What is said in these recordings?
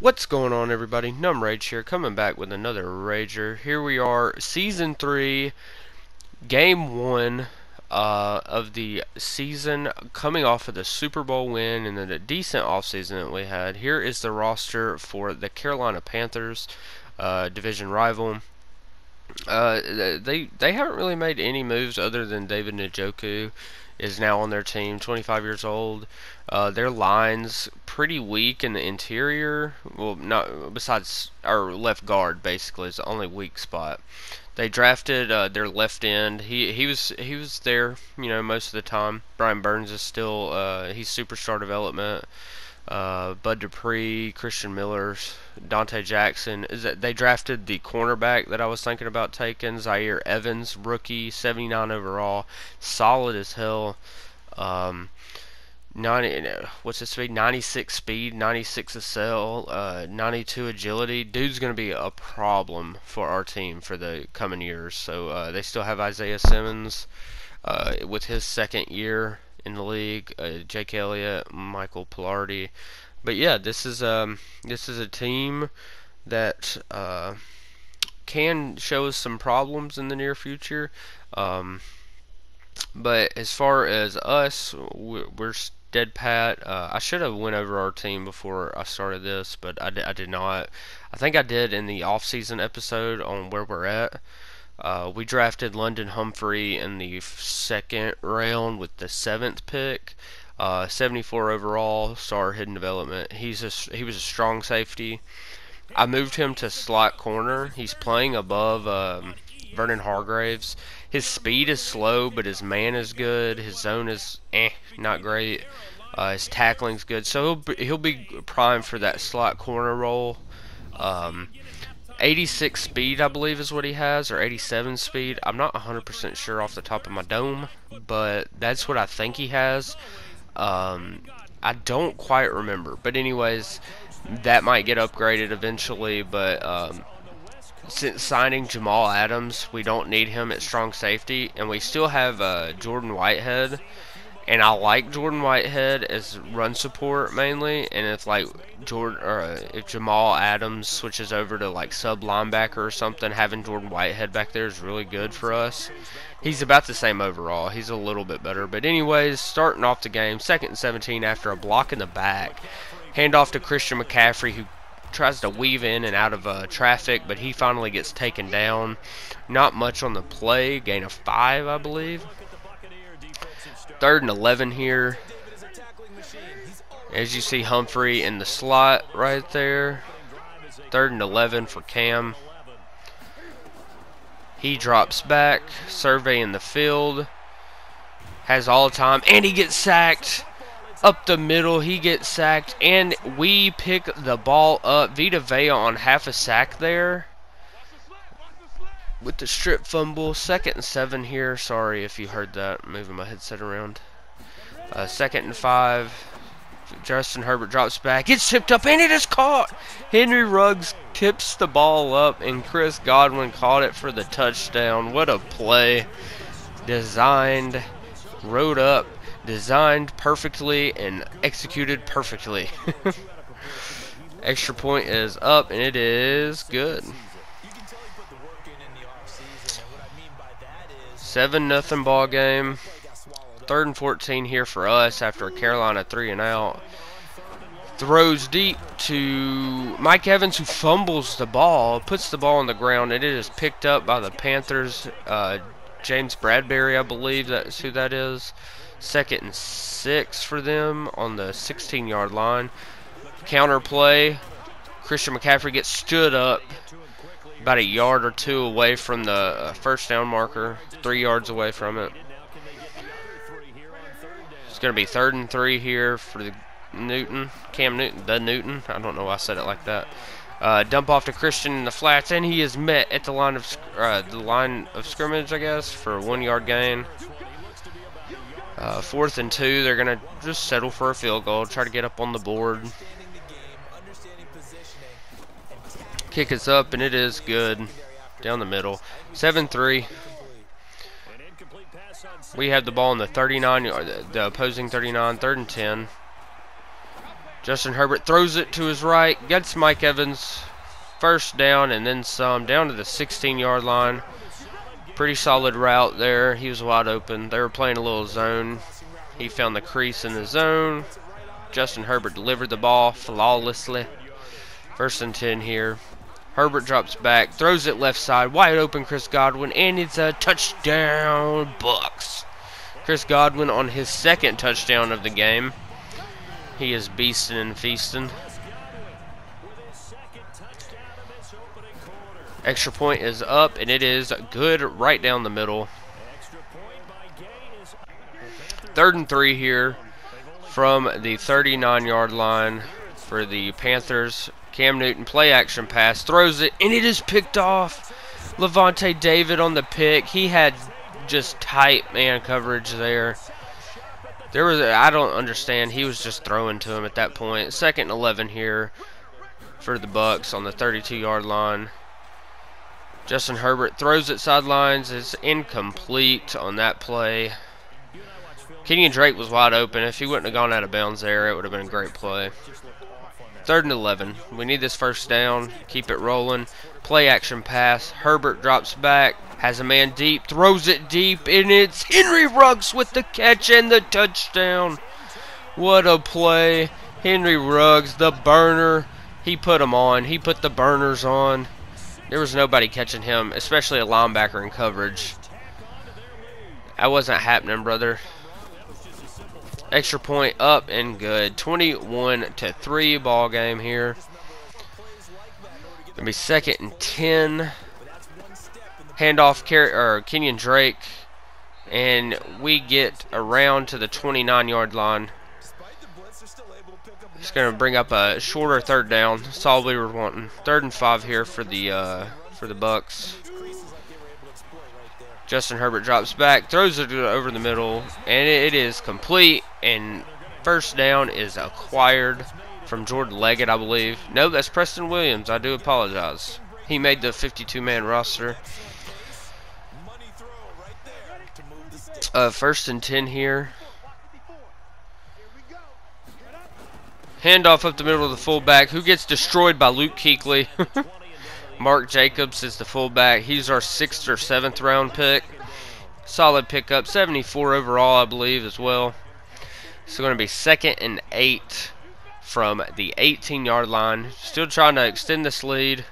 What's going on everybody? Numb Rage here, coming back with another Rager. Here we are, Season 3, Game 1 uh, of the season, coming off of the Super Bowl win and then a decent offseason that we had. Here is the roster for the Carolina Panthers, uh, division rival. Uh, they they haven't really made any moves other than David Njoku is now on their team, 25 years old. Uh, their lines pretty weak in the interior. Well, not besides our left guard basically is the only weak spot. They drafted uh, their left end. He he was he was there, you know, most of the time. Brian Burns is still uh, he's superstar development uh, Bud Dupree, Christian Millers, Donte Jackson. Is that they drafted the cornerback that I was thinking about taking, Zaire Evans, rookie, 79 overall, solid as hell. Um, 90, what's his speed? 96 speed, 96 accel, uh, 92 agility. Dude's going to be a problem for our team for the coming years. So uh, they still have Isaiah Simmons uh, with his second year in the league. Uh, Jake Elliott, Michael Palardy. But yeah, this is um this is a team that uh, can show us some problems in the near future. Um, but as far as us, we're dead pat. Uh, I should have went over our team before I started this, but I, I did not. I think I did in the off-season episode on where we're at. Uh, we drafted London Humphrey in the second round with the seventh pick. Uh, 74 overall, star hidden development. He's a, he was a strong safety. I moved him to slot corner. He's playing above um, Vernon Hargreaves. His speed is slow, but his man is good. His zone is eh, not great. Uh, his tackling's good, so he'll be, he'll be prime for that slot corner role. Um, 86 speed, I believe, is what he has, or 87 speed. I'm not 100% sure off the top of my dome, but that's what I think he has. Um, I don't quite remember, but anyways, that might get upgraded eventually. But um, since signing Jamal Adams, we don't need him at strong safety, and we still have uh, Jordan Whitehead and I like Jordan Whitehead as run support mainly. And if like Jordan or uh, if Jamal Adams switches over to like sub linebacker or something, having Jordan Whitehead back there is really good for us. He's about the same overall. He's a little bit better. But anyways, starting off the game, second and 17 after a block in the back. Hand off to Christian McCaffrey who tries to weave in and out of uh, traffic, but he finally gets taken down. Not much on the play, gain of five, I believe. Third and 11 here. As you see Humphrey in the slot right there. Third and 11 for Cam. He drops back, surveying the field. Has all time, and he gets sacked. Up the middle, he gets sacked, and we pick the ball up. Vita Vea on half a sack there with the strip fumble. Second and seven here. Sorry if you heard that. moving my headset around. Uh, second and five. Justin Herbert drops back. Gets tipped up and it is caught. Henry Ruggs tips the ball up and Chris Godwin caught it for the touchdown. What a play. Designed, wrote up, designed perfectly, and executed perfectly. Extra point is up and it is good. Seven nothing ball game. Third and 14 here for us after a Carolina three and out. Throws deep to Mike Evans who fumbles the ball, puts the ball on the ground, and it is picked up by the Panthers. Uh, James Bradberry, I believe that's who that is. Second and six for them on the 16 yard line. Counter play. Christian McCaffrey gets stood up about a yard or two away from the uh, first down marker, three yards away from it. It's going to be third and three here for the Newton, Cam Newton, the Newton. I don't know why I said it like that. Uh, dump off to Christian in the flats, and he is met at the line of uh, the line of scrimmage, I guess, for a one-yard gain. Uh, fourth and two, they're gonna just settle for a field goal, try to get up on the board. Kick is up, and it is good. Down the middle. 7-3. We have the ball in the 39, the opposing 39, third and 10. Justin Herbert throws it to his right, gets Mike Evans first down and then some down to the 16 yard line. Pretty solid route there. He was wide open. They were playing a little zone. He found the crease in the zone. Justin Herbert delivered the ball flawlessly. First and 10 here. Herbert drops back, throws it left side, wide open Chris Godwin, and it's a touchdown, Bucks. Chris Godwin on his second touchdown of the game. He is beasting and feasting. Extra point is up, and it is good right down the middle. Third and three here from the 39 yard line for the Panthers. Cam Newton play action pass, throws it, and it is picked off. Lavonte David on the pick. He had just tight man coverage there. There was I don't understand. He was just throwing to him at that point. Second and 11 here for the Bucks on the 32 yard line. Justin Herbert throws it sidelines. It's incomplete on that play. Kenyon Drake was wide open. If he wouldn't have gone out of bounds there, it would have been a great play. Third and 11. We need this first down. Keep it rolling. Play action pass. Herbert drops back. Has a man deep. Throws it deep. And it's Henry Ruggs with the catch and the touchdown. What a play. Henry Ruggs, the burner. He put them on. He put the burners on. There was nobody catching him, especially a linebacker in coverage. That wasn't happening, brother. Extra point up and good. 21 to 3 ball game here. Gonna be second and 10. Handoff Car or Kenyon Drake. And we get around to the 29 yard line. It's to bring up a shorter third down. All we were wanting. Third and five here for the uh, for the Bucks. Justin Herbert drops back, throws it over the middle, and it is complete. And first down is acquired from Jordan Leggett, I believe. No, that's Preston Williams. I do apologize. He made the 52-man roster. Uh, first and 10 here. Handoff up the middle of the fullback, who gets destroyed by Luke Kuechly. Mark Jacobs is the fullback. He's our sixth or seventh round pick. Solid pickup, 74 overall, I believe, as well. So going to be second and eight from the 18 yard line. Still trying to extend this lead.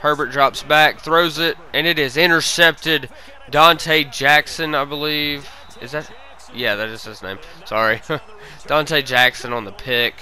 Herbert drops back, throws it, and it is intercepted. Donte Jackson, I believe. Is that? Yeah, that is his name. Sorry. Donte Jackson on the pick.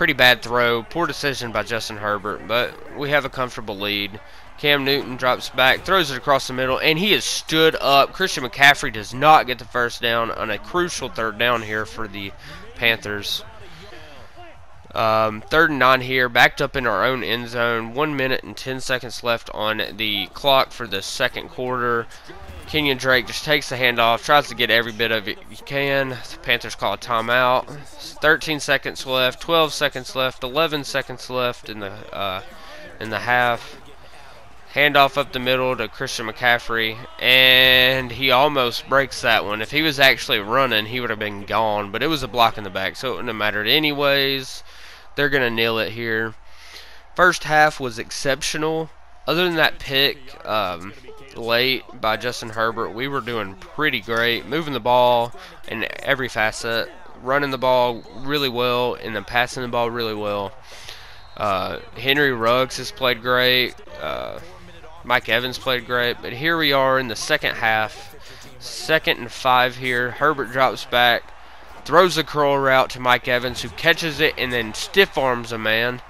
Pretty bad throw. Poor decision by Justin Herbert, but we have a comfortable lead. Cam Newton drops back, throws it across the middle, and he has stood up. Christian McCaffrey does not get the first down on a crucial third down here for the Panthers. Um, third and nine here, backed up in our own end zone. One minute and ten seconds left on the clock for the second quarter. Kenyon Drake just takes the handoff, tries to get every bit of it he can. The Panthers call a timeout. 13 seconds left, 12 seconds left, 11 seconds left in the uh, in the half. Handoff up the middle to Christian McCaffrey, and he almost breaks that one. If he was actually running, he would have been gone, but it was a block in the back, so it wouldn't have mattered anyways. They're going to nail it here. First half was exceptional. Other than that pick, um, late by Justin Herbert, we were doing pretty great, moving the ball in every facet, running the ball really well, and then passing the ball really well. Uh, Henry Ruggs has played great. Uh, Mike Evans played great. But here we are in the second half. Second and five here. Herbert drops back, throws the curl route to Mike Evans, who catches it and then stiff arms a man.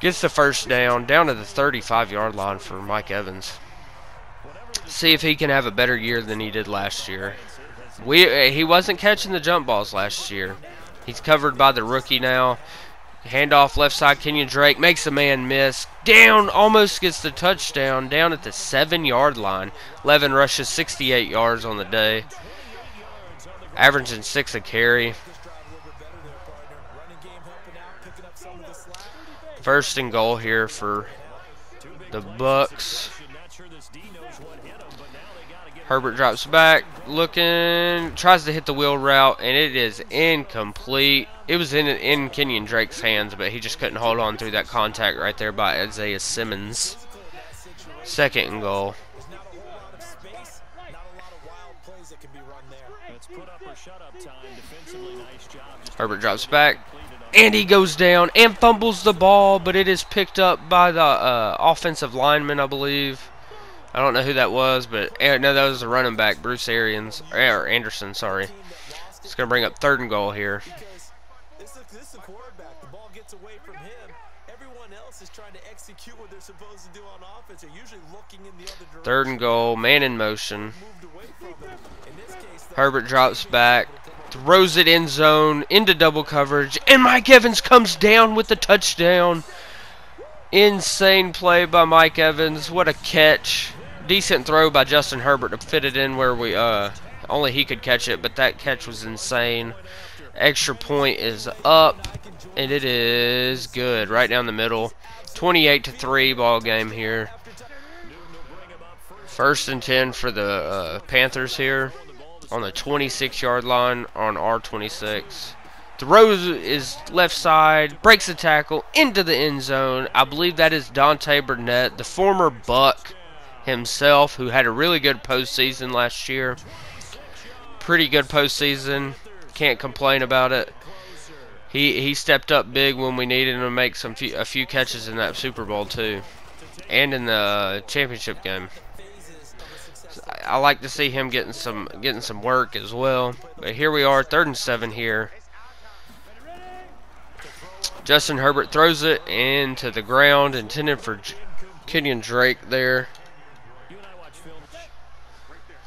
Gets the first down, down to the 35 yard line for Mike Evans. See if he can have a better year than he did last year. We uh, He wasn't catching the jump balls last year. He's covered by the rookie now. Handoff left side, Kenyon Drake makes a man miss. Down, almost gets the touchdown, down at the seven yard line. Levin rushes 68 yards on the day, averaging six a carry. First and goal here for the Bucks. Herbert drops back, looking, tries to hit the wheel route, and it is incomplete. It was in in Kenyon Drake's hands, but he just couldn't hold on through that contact right there by Isaiah Simmons. Second and goal. Herbert drops back. And he goes down and fumbles the ball, but it is picked up by the uh, offensive lineman, I believe. I don't know who that was, but eh, no, that was the running back, Bruce Arians or Anderson. Sorry. It's gonna bring up third and goal here. Third and goal, man in motion. Herbert drops back, throws it in zone into double coverage, and Mike Evans comes down with the touchdown. Insane play by Mike Evans. What a catch decent throw by Justin Herbert to fit it in where we uh only he could catch it, but that catch was insane. Extra point is up, and it is good right down the middle. 28 to three ball game here. First and 10 for the uh, Panthers here on the 26 yard line on R26. Throws is left side, breaks the tackle into the end zone. I believe that is Dante Burnett, the former Buck himself, who had a really good postseason last year. Pretty good postseason. Can't complain about it. He he stepped up big when we needed him to make some few, a few catches in that Super Bowl too, and in the championship game. I like to see him getting some getting some work as well. But here we are, third and seven here. Justin Herbert throws it into the ground, intended for Kenyon Drake there.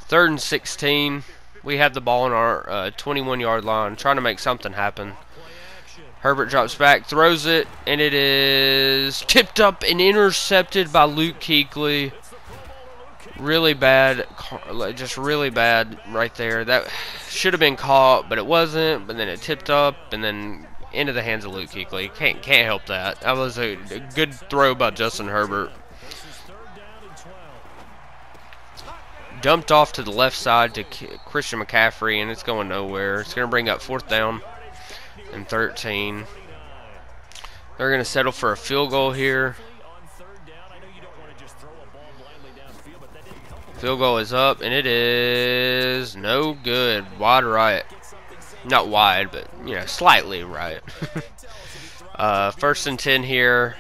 Third and 16. We have the ball on our uh, 21 yard line, trying to make something happen. Herbert drops back, throws it, and it is tipped up and intercepted by Luke Kuechly. Really bad, just really bad right there. That should have been caught, but it wasn't. But then it tipped up, and then into the hands of Luke Kuechly. Can't can't help that. That was a, a good throw by Justin Herbert. dumped off to the left side to Christian McCaffrey, and it's going nowhere. It's going to bring up fourth down and 13. They're going to settle for a field goal here. Field goal is up, and it is no good. Wide right. Not wide, but, you know, slightly right. uh, first and 10 here.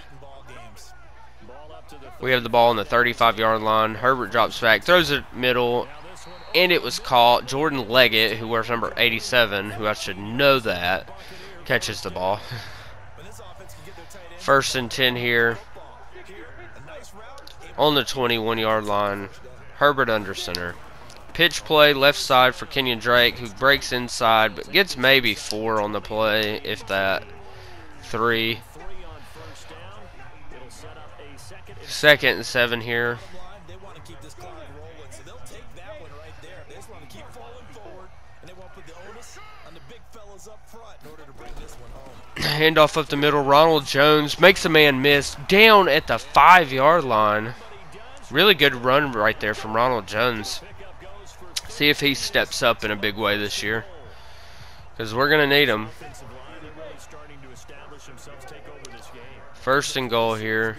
We have the ball on the 35 yard line. Herbert drops back, throws it middle, and it was caught. Jordan Leggett, who wears number 87, who I should know that, catches the ball. First and 10 here. On the 21 yard line. Herbert under center. Pitch play left side for Kenyon Drake, who breaks inside, but gets maybe four on the play, if that. Three. Second and seven here. Handoff up the middle. Ronald Jones makes a man miss down at the five yard line. Really good run right there from Ronald Jones. See if he steps up in a big way this year. Because we're going to need him. First and goal here.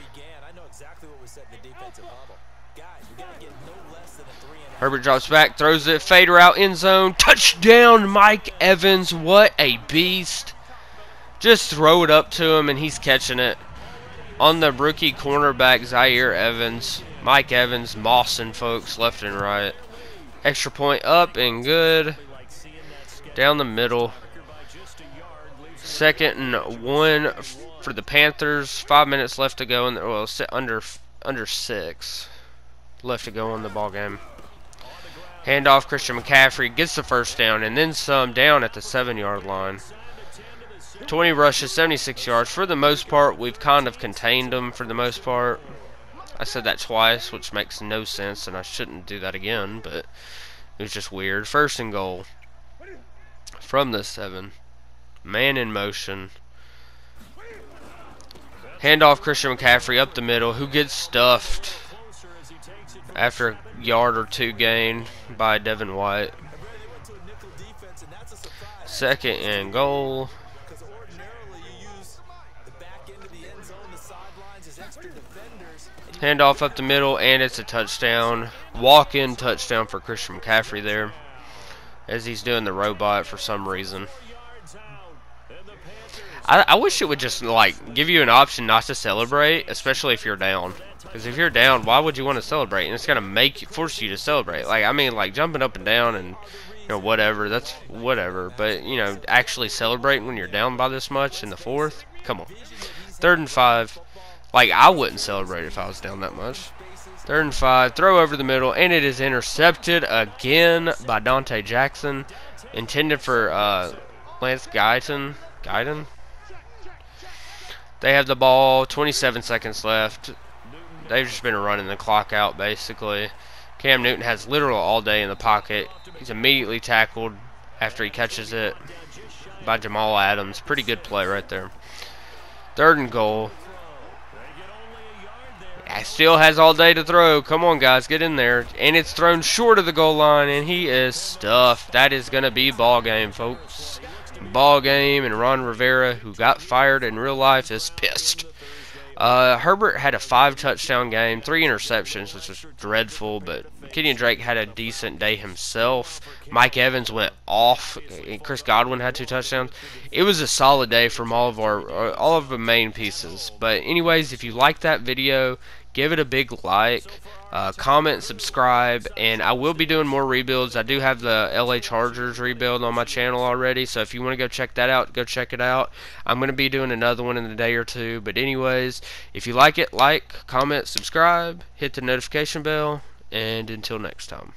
Herbert drops back, throws it, fader out, end zone, touchdown, Mike Evans. What a beast. Just throw it up to him, and he's catching it. On the rookie cornerback, Zaire Evans. Mike Evans, mossing folks left and right. Extra point up and good. Down the middle. Second and one for the Panthers. Five minutes left to go, and well, under under six left to go in the ball game. Handoff Christian McCaffrey gets the first down and then some down at the seven yard line. 20 rushes, 76 yards. For the most part, we've kind of contained them for the most part. I said that twice, which makes no sense, and I shouldn't do that again, but it was just weird. First and goal from the seven. Man in motion. Handoff Christian McCaffrey up the middle, who gets stuffed after a yard or two gained by Devin White. Second and goal. Handoff up the middle, and it's a touchdown. Walk-in touchdown for Christian McCaffrey there, as he's doing the robot for some reason. I, I wish it would just like give you an option not to celebrate, especially if you're down. Because if you're down, why would you want to celebrate? And it's gonna make you, force you to celebrate. Like I mean, like jumping up and down and you know whatever. That's whatever. But you know, actually celebrating when you're down by this much in the fourth. Come on. Third and five. Like I wouldn't celebrate if I was down that much. Third and five. Throw over the middle, and it is intercepted again by Donte Jackson, intended for uh, Lance Guyton. Guyton. They have the ball, 27 seconds left. They've just been running the clock out, basically. Cam Newton has literal all day in the pocket. He's immediately tackled after he catches it by Jamal Adams. Pretty good play right there. Third and goal. Still has all day to throw. Come on, guys, get in there. And it's thrown short of the goal line, and he is stuffed. That is going to be ball game, folks ball game, and Ron Rivera, who got fired in real life, is pissed. Uh, Herbert had a five touchdown game, three interceptions, which was dreadful, but Kenyon Drake had a decent day himself. Mike Evans went off. Chris Godwin had two touchdowns. It was a solid day from all of our uh, all of the main pieces. But anyways, if you like that video, give it a big like. Uh, comment, subscribe, and I will be doing more rebuilds. I do have the LA Chargers rebuild on my channel already, so if you want to go check that out, go check it out. I'm going to be doing another one in a day or two, but anyways, if you like it, like, comment, subscribe, hit the notification bell, and until next time.